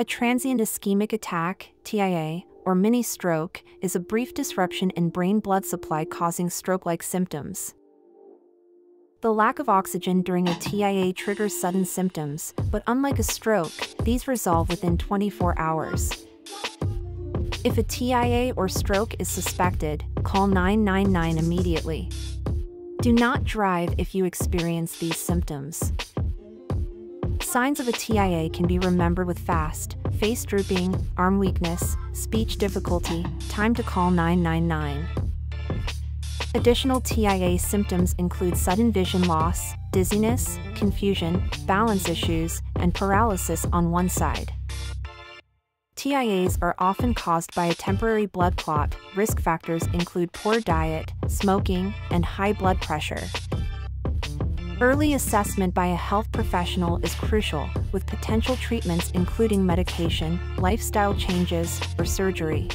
A transient ischemic attack, TIA, or mini stroke, is a brief disruption in brain blood supply causing stroke like symptoms. The lack of oxygen during a TIA triggers sudden symptoms, but unlike a stroke, these resolve within 24 hours. If a TIA or stroke is suspected, call 999 immediately. Do not drive if you experience these symptoms. Signs of a TIA can be remembered with fast, face drooping, arm weakness, speech difficulty, time to call 999. Additional TIA symptoms include sudden vision loss, dizziness, confusion, balance issues, and paralysis on one side. TIAs are often caused by a temporary blood clot. Risk factors include poor diet, smoking, and high blood pressure. Early assessment by a health professional is crucial, with potential treatments including medication, lifestyle changes, or surgery.